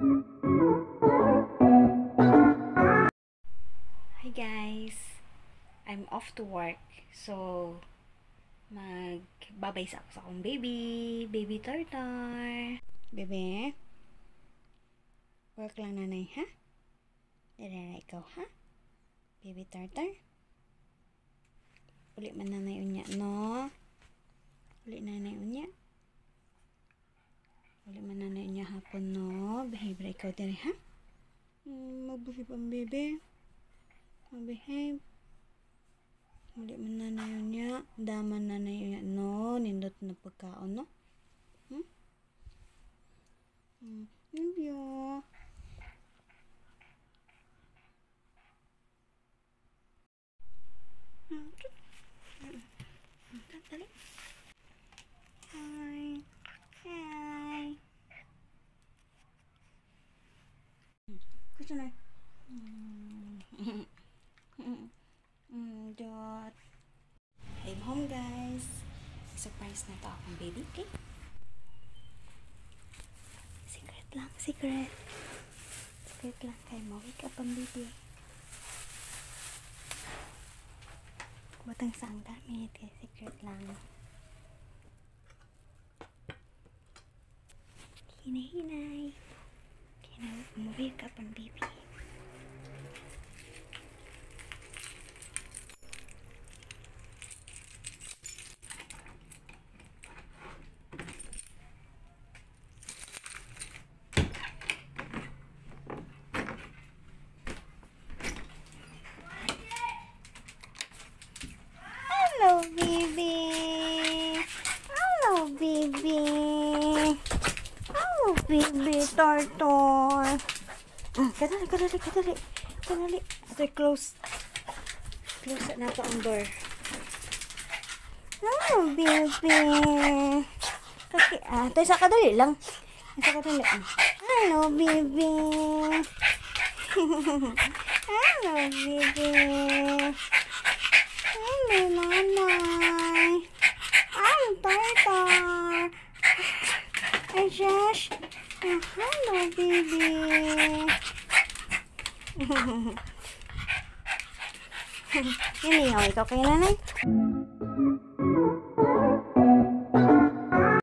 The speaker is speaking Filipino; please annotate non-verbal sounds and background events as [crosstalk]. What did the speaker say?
Hi guys! I'm off to work. So, magbabay sa ako sa akong baby. Baby tartar. Bebe? Work lang nanay, ha? Dere na ikaw, ha? Baby tartar? Uli man nanay unya, no? Uli nanay unya? Uli man nanay unya hapon, no? Behave ikaw dere, ha? Mm, magbehave ang bebe. Magbehave. Uli man nanay unya. Daman nanay unya, no? Nindot na pagkaon, no? Hmm? Hmm. You. Dali. Na. Mm, [laughs] dot. I'm home guys. Surprise na to akong baby, okay? Secret lang, secret. Secret lang kay mo. Wake up ang baby. Butang sa ang damit kay secret lang. Hinay-hinay. Hinay, mo wake up ang baby. Hello, baby. Hello, baby. Baby turtle. Mm, kadali, kadali, kadali. Kadali. Ito, close. Close na to ang door. Hello, baby. Kasi, ah, tayo sa kadali lang. Sa kadali. ah. Hello, baby. [laughs] Hello, baby. Hello, nanay. I'm Tartar. Ay, Josh. Oh, hello, baby. Ini yang itu kainan.